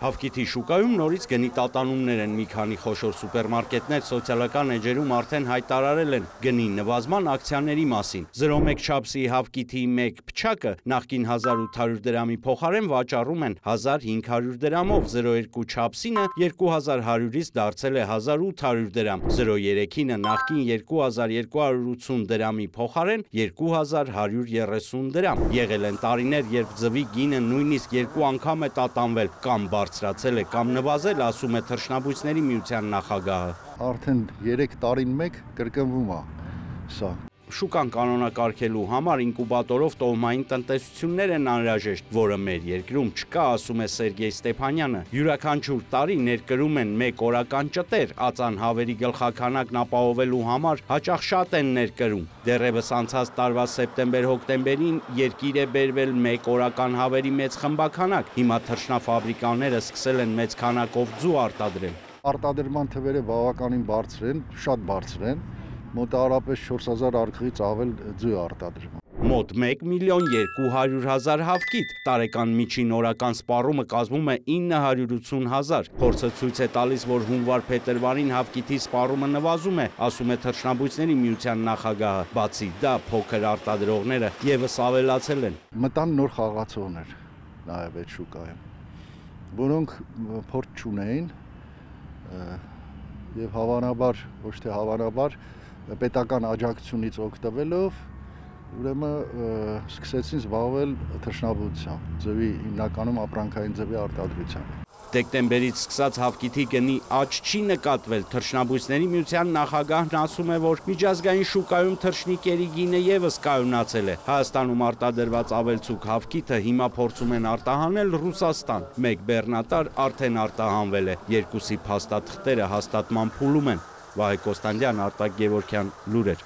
Հավկիթի շուկայում նորից գնի տատանումներ են մի քանի խոշոր սուպերմարկետներ սոցիալական էջերում արդեն հայտարարել են գնի նվազման ակցիաների մասին։ 01 չափսի Հավկիթի 1 փչակը նախկին 1800 դրամի փոխարեն վաճառում են 1500 դրամով, 02 չափսինը 2100-ից դարձել է 1800 դրամ, 03-ինը նախկին 2280 դրամի փոխարեն 2130 դրամ։ Եղել են տարիներ, երբ ձվի գինը նույնիսկ երկու անգամ է տատանվել կամ բարձ բարձրացել է կամ նվազել, ասում է Թռչնաբույսների միության նախագահը։ Արդեն 3 տարին մեկ կրկնվում է սա շուկան կանոնակարգելու համար ինկուբատորով տոհմային տնտեսություններ են անհրաժեշտ, որը մեր երկրում չկա, ասում է Սերգեյ Ստեփանյանը։ Յուրաքանչյուր տարի ներկրում են մեկ օրական ճտեր, ածան հավերի գլխականակն ապահովելու համար հաճախ շատ են ներկրում։ Դեռևս անցած տարվա սեպտեմբեր-հոկտեմբերին երկիր է բերվել մեկ օրական հավերի մեծ խմբականակ։ Հիմա թռչնաֆաբրիկաները սկսել են մեծ քանակով ձու արտադրել։ Արտադրման թվերը բավականին բարձր են, շատ բարձր են մոտավորապես 4000 արքղից ավել ձու արտադրվում մոտ 1 միլիոն 200 հազար հավկիտ, տարեկան միջին օրական սպառումը կազմում է 980 հազար։ Փորձը ցույց է տալիս, որ հունվար-փետրվարին հավկիթի սպառումը նվազում է, ասում է թռչնաբույսների միության նախագահը։ Բացի դա, փոքր արտադրողները եւս ավելացել են։ Մտան նոր խաղացողներ նաեւ այդ շուկայում, որոնք փորձ չունեին եւ հավանաբար, ոչ թե հավանաբար, պետական աջակցությունից օգտվելով ուրեմն սկսեցին զբաղվել թռչնաբուծությամբ, ձվի հիմնականում ապրանքային ձվի արտադրությամբ։ Դեկտեմբերից սկսած հավկիթի գնի աճ չի նկատվել։ Թռչնաբույսների միության նախագահն ասում է, որ միջազգային շուկայում թռչնիկերի գինը եւս կայունացել է։ Հայաստանում արտադրված ավելցուկ հավկիթը հիմա փորձում են արտահանել Ռուսաստան։ Մեկ բեռնատար արդեն արտահանվել է։ Երկուսի փաստաթղթերը հաստատման փուլում են։ Վահե Կոստանդյան, Արտակ Գևորքյան, լուրեր։